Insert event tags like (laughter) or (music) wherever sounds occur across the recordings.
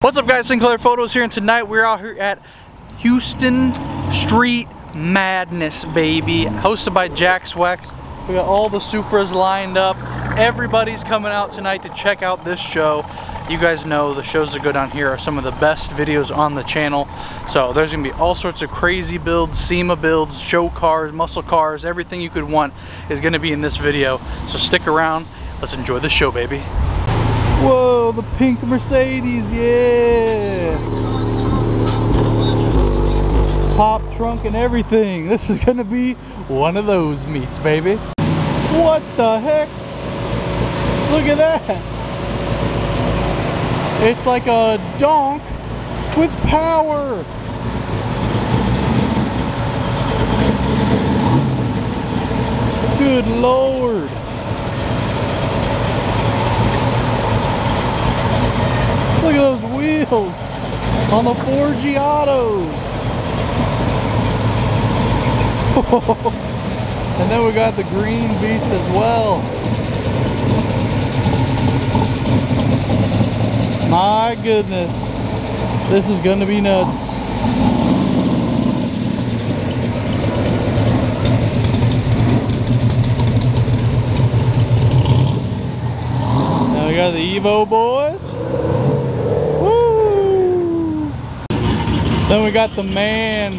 What's up guys, Sinclair Photos here and tonight we're out here at Houston Street Madness baby hosted by Jaxwax. We got all the Supras lined up. Everybody's coming out tonight to check out this show. You guys know the shows that go down here are some of the best videos on the channel. So there's gonna be all sorts of crazy builds, SEMA builds, show cars, muscle cars, everything you could want is gonna be in this video. So stick around, let's enjoy the show baby. Whoa, the pink Mercedes, yeah! Pop trunk and everything. This is gonna be one of those meets, baby. What the heck? Look at that! It's like a donk with power. Good lord. Look at those wheels on the Forgiatos. (laughs) and then we got the green beast as well. My goodness. This is gonna be nuts. Now we got the Evo boys. Woo! Then we got the man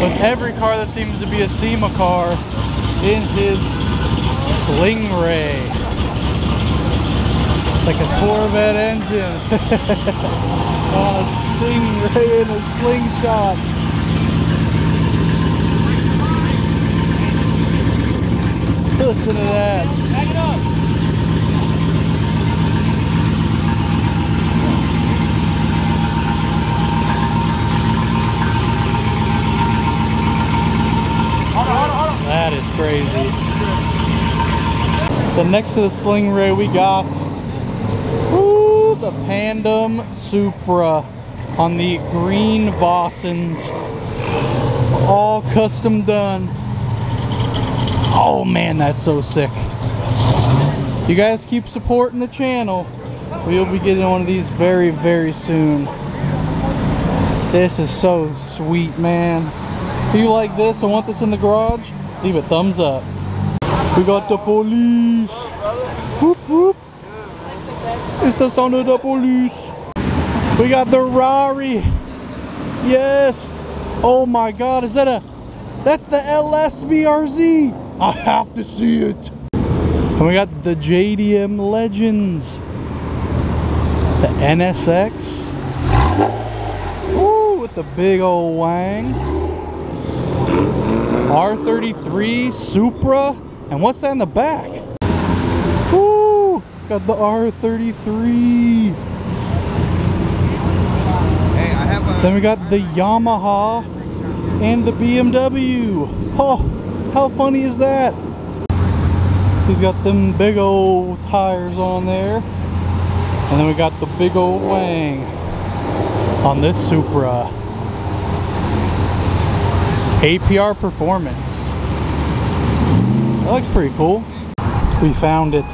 with every car that seems to be a SEMA car in his sling ray. Like a Corvette engine. (laughs) On a stingray in a slingshot. Listen to that. Back it up. Hold on, hold on, hold on. That is crazy. The next to the sling ray we got woo, the Pandem Supra on the green Vossens. All custom done. Oh man, that's so sick. You guys keep supporting the channel. We'll be getting one of these very, very soon. This is so sweet, man. If you like this and want this in the garage, leave a thumbs up. We got the police. Whoop whoop. It's the sound of the police. We got the Rari. Yes. Oh my god, is that a that's the LSBRZ. I have to see it. And we got the JDM Legends. The NSX. Woo, with the big old wang. R33 Supra. And what's that in the back? Woo! Got the R33. Hey, I have a. Then we got the Yamaha and the BMW. Oh, how funny is that? He's got them big old tires on there. And then we got the big old wang on this Supra. APR Performance. That looks pretty cool. We found it.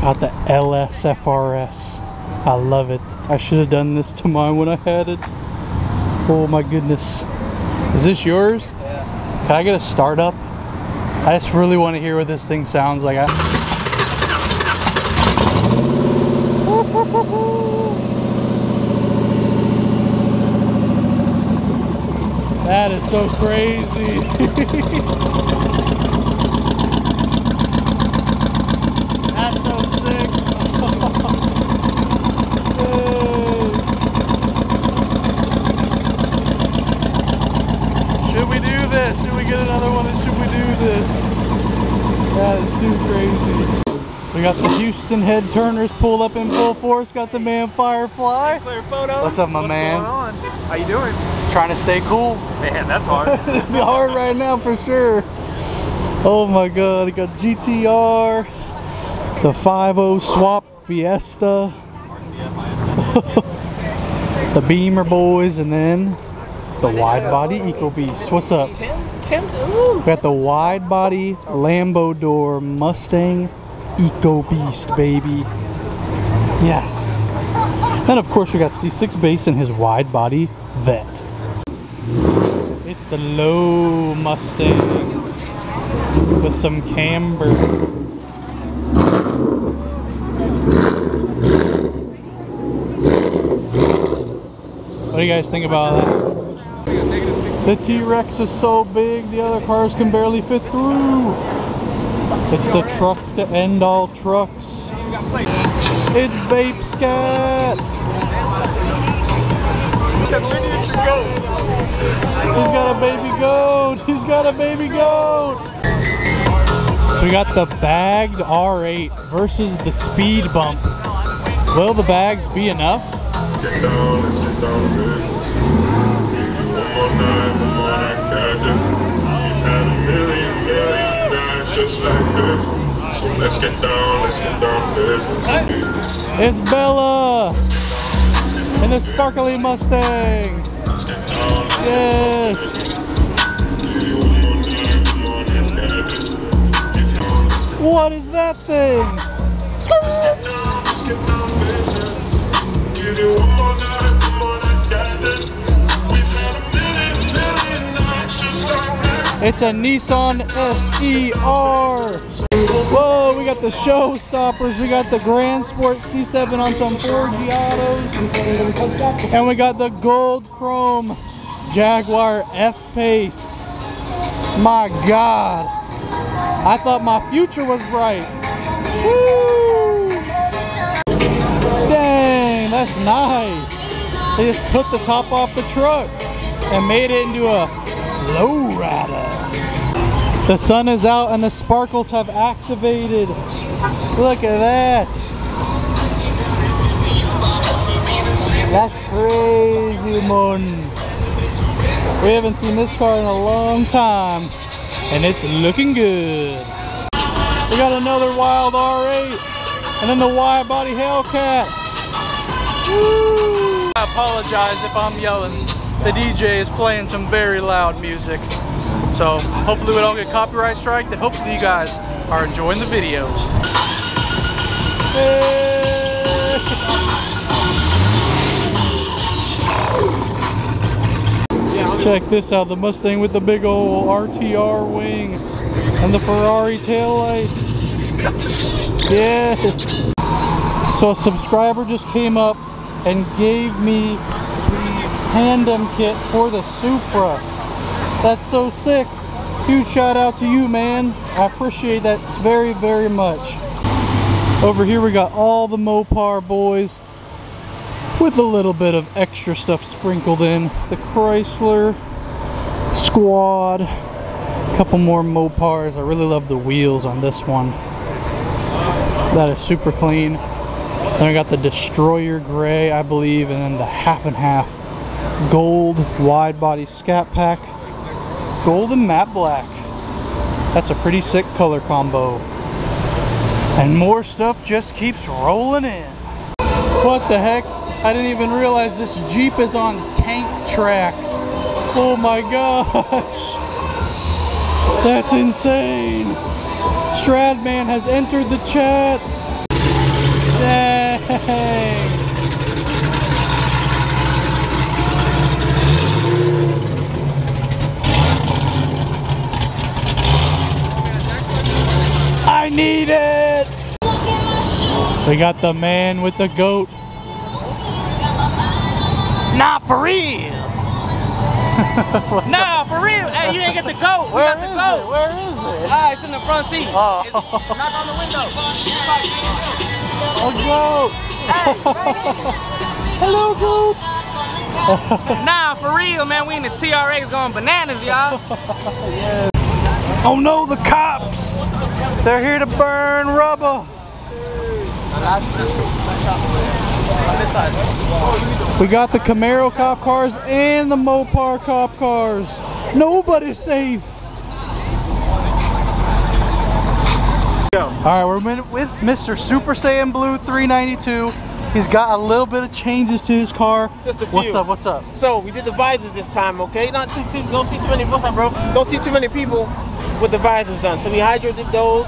Got the LSFRS. I love it. I should have done this to mine when I had it. Oh my goodness. Is this yours? Yeah. Can I get a startup? I just really want to hear what this thing sounds like. I that is so crazy. That's so sick. Yay. Should we do this? Should we get another one and should we do this? That is so crazy. (laughs) That's so sick. (laughs) Should we do this? Should we get another one or should we do this? That is too crazy. We got the Houston head turners pulled up in full force. Got the man Firefly. Clear photos. What's up, my man? going on? How you doing? Trying to stay cool. Man, that's hard. (laughs) it's hard right now for sure. Oh my god, I got GTR, the 5.0 swap Fiesta, (laughs) the Beamer boys, and then the wide body Eco Beast. What's up? Tim, Tim, ooh. We got the wide body Lambo door Mustang Eco Beast, baby. Yes. And of course we got C6 Base and his wide body vet. It's the low Mustang with some camber. What do you guys think about that? The T-Rex is so big, the other cars can barely fit through. It's the truck to end all trucks. It's Vape Scat. He's got a baby goat. He's got a baby goat. So we got the bagged R8 versus the speed bump. Will the bags be enough? Get down, let's get down to business. Give you one more night, one more night's gadget. We've had a million, million nights just like this. So let's get down, let's get down to business. It's Bella in the sparkly Mustang. Yes. What is that thing? It's a Nissan SER. Whoa, we got the showstoppers. We got the Grand Sport C7 on some Forgiatos. And we got the gold chrome Jaguar F-Pace. My God. I thought my future was bright. Woo! Dang, that's nice. They just put the top off the truck and made it into a lowrider. The sun is out and the sparkles have activated. Look at that. That's crazy, man. We haven't seen this car in a long time and it's looking good. We got another wild R8 and then the wide body Hellcat. Woo! I apologize if I'm yelling. The DJ is playing some very loud music. So hopefully we don't get copyright strike and hopefully you guys are enjoying the video. Check this out, the Mustang with the big old RTR wing and the Ferrari taillights. Yeah. So a subscriber just came up and gave me the Pandem kit for the Supra. That's so sick. Huge shout out to you, man. I appreciate that very, very much. Over here we got all the Mopar boys with a little bit of extra stuff sprinkled in. The Chrysler Squad. A couple more Mopars. I really love the wheels on this one. That is super clean. Then I got the Destroyer Gray, I believe, and then the half and half gold wide body scat pack. Gold and matte black. That's a pretty sick color combo. And more stuff just keeps rolling in. What the heck? I didn't even realize this Jeep is on tank tracks. Oh my gosh. (laughs) That's insane. Stradman has entered the chat. Dang. I need it. We got the man with the goat. Nah, for real. (laughs) Nah, for real. Hey, you didn't get the goat. We Where got the is goat. it? Where is it? Ah, it's in the front seat. Oh. It's, knock on the window. A goat. Hello, goat. Nah, for real, man. We in the TRX going bananas, y'all. (laughs) Oh no, the cops! They're here to burn rubble. We got the Camaro cop cars and the Mopar cop cars. Nobody's safe. All right, we're with Mr. Super Saiyan Blue 392. He's got a little bit of changes to his car. Just a What's up? What's up? So we did the visors this time, okay? Not too, too don't see too many. What's up, bro? Don't see too many people with the visors done. So we hydrated those.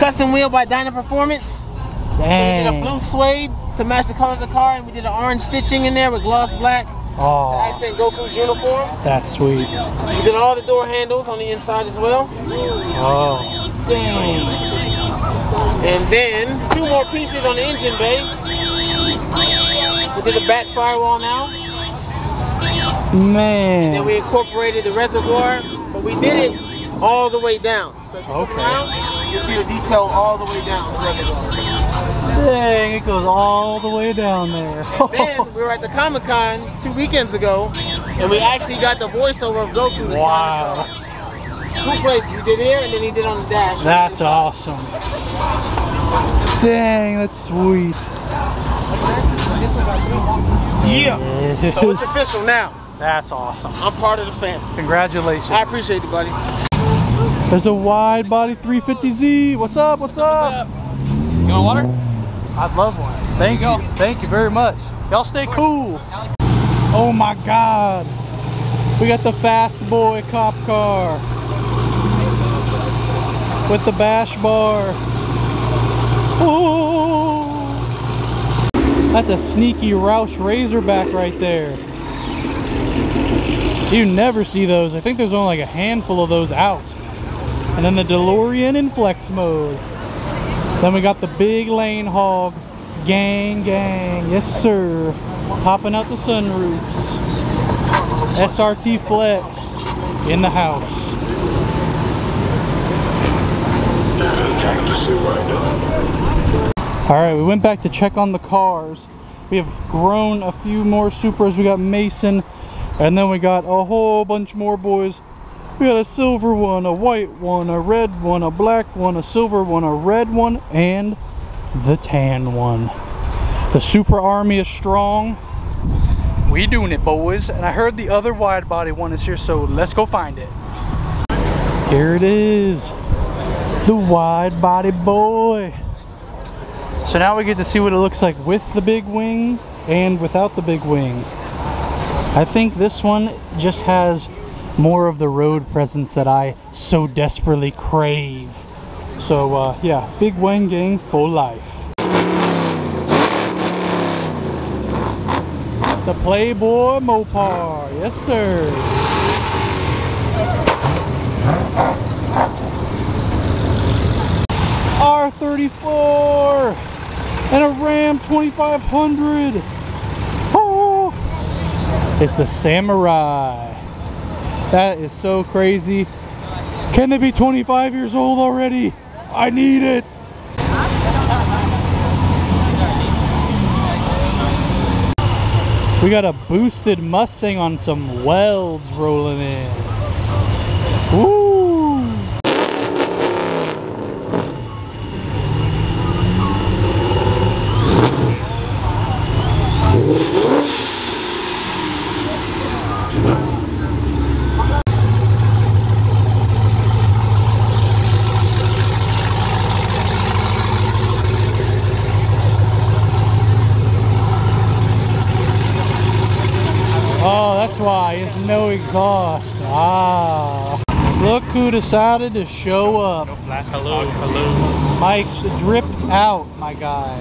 Custom wheel by Dyna Performance. So we did a blue suede to match the color of the car, and we did an orange stitching in there with gloss black Oh, accent Goku's uniform. that's sweet. We did all the door handles on the inside as well. Oh, Dang. And then two more pieces on the engine bay. Did a back firewall now. Man. Then we incorporated the reservoir, but we did it all the way down. So Okay. around, you see the detail all the way down the reservoir. Dang, it goes all the way down there. then we (laughs) were at the Comic Con two weekends ago, and we actually got the voiceover of Goku. Wow. the car. Two places. He did here, and then he did on the dash. That's awesome. Dang, that's sweet. Yeah. So it's official now. That's awesome. I'm part of the family. Congratulations. I appreciate you, buddy. There's a wide body 350Z. What's up? What's up? You want water? I'd love one. Thank you. Thank you very much. Y'all stay cool. Oh my God. We got the fast boy cop car with the bash bar. Oh, that's a sneaky Roush Razorback right there. You never see those. I think there's only like a handful of those out. And then the DeLorean in flex mode. Then we got the big lane hog. Gang, gang. Yes, sir. Popping out the sunroofs. SRT Flex in the house. All right, we went back to check on the cars. We have grown a few more Supras. We got Mason, and then we got a whole bunch more boys. We got a silver one, a white one, a red one, a black one, a silver one, a red one, and the tan one. The Supra Army is strong. We doing it, boys. And I heard the other wide body one is here, so let's go find it. Here it is. The wide body boy. So now we get to see what it looks like with the big wing and without the big wing. I think this one just has more of the road presence that I so desperately crave. So uh, yeah, big wing gang for life. The Playboy Mopar, yes sir. R34 and a Ram 2500. Oh, it's the Samurai. That is so crazy. Can they be 25 years old already? I need it. We got a boosted Mustang on some welds rolling in. Woo! Oh, that's why. It's no exhaust. Ah. Look who decided to show up. Hello, hello. Mike's dripped out, my guy.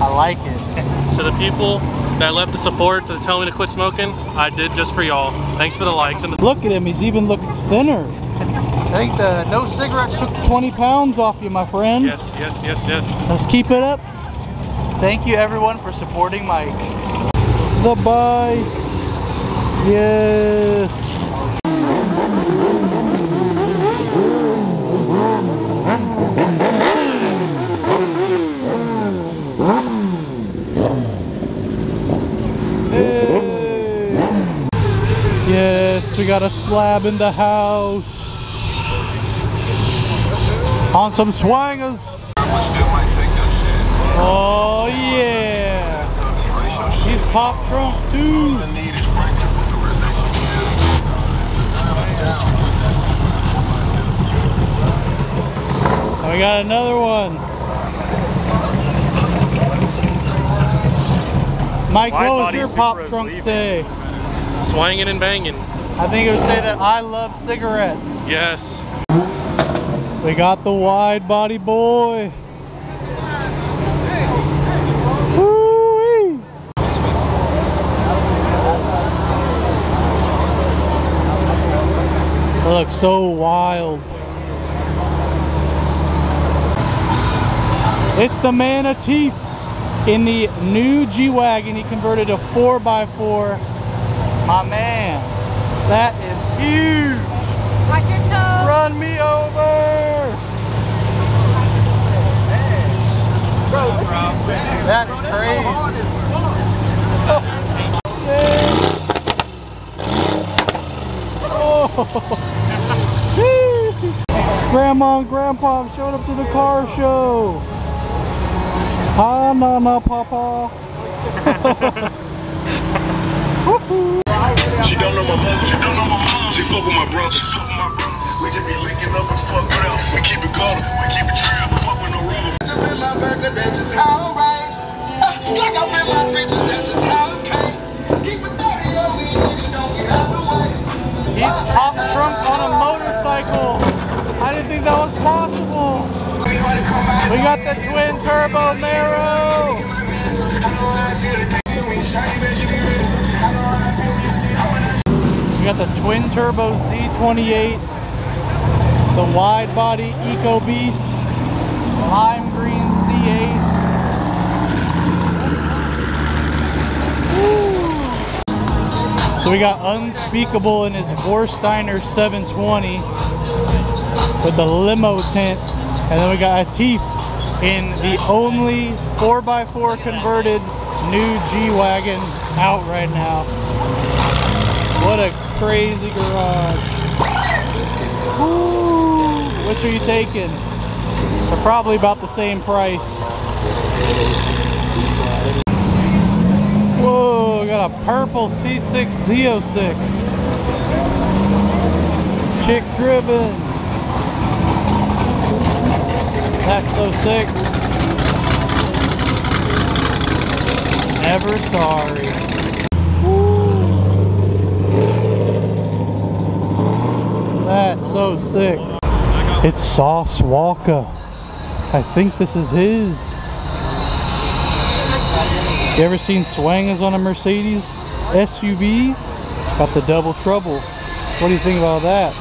I like it. (laughs) To the people that left the support to tell me to quit smoking, I did just for y'all. Thanks for the likes and the Look at him. He's even looking thinner. I think the no cigarettes took 20 pounds off you, my friend. yes, yes, yes, yes. Let's keep it up. Thank you everyone for supporting Mike. The bikes. Yes. Hey. Yes, we got a slab in the house. On some swangers. Oh yeah. He's pop trunk too. And we got another one. Mike, Wide what was your pop trunk leaving. say? Swanging and banging. I think it would say that I love cigarettes. Yes. We got the wide body boy. Look looks so wild. It's the man of teeth in the new G-Wagon. He converted a 4x4. My man that is huge. Watch your toes. Run me over. Bro, That's crazy. Oh. (laughs) Grandma and Grandpa showed up to the car show. Hi, Nana, Papa. (laughs) She don't know my mother, she don't know my mom. She fuck with my brothers. We just be linking up and fuck around. We keep it gutter, we keep it trail, we fuck with no rubber. Just been my burger, that's just how it rains. Uh, like I been my bitches, that's just how it came. Keep it 30 on me, nigga, don't get out the way. He's pop trunk on a motorcycle. I didn't think that was possible. We got the twin turbo Nero. We got the twin turbo Z28, the wide body Eco Beast, lime green C8. Woo. So we got Unspeakable in his Vorsteiner 720 with the limo tent. And then we got Atif in the only 4x4 converted new G-Wagon out right now. What a crazy garage. Woo. Which are you taking? They're probably about the same price. Whoa, got a purple C6 Z06. Chick driven. That's so sick. Never sorry. Woo. That's so sick. It's Sauce Walka. I think this is his. You ever seen Swangas on a Mercedes SUV? Got the double trouble. What do you think about that?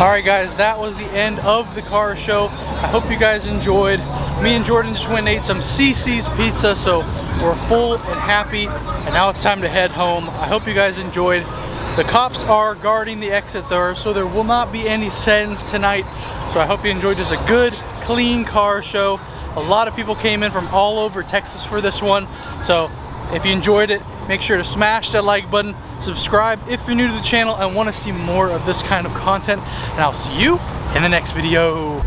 Alright guys, that was the end of the car show. I hope you guys enjoyed. Me and Jordan just went and ate some Cici's pizza, so we're full and happy. And now it's time to head home. I hope you guys enjoyed. The cops are guarding the exit there, so there will not be any sends tonight. So I hope you enjoyed just a good, clean car show. A lot of people came in from all over Texas for this one. So if you enjoyed it, make sure to smash that like button, subscribe if you're new to the channel and want to see more of this kind of content. And I'll see you in the next video.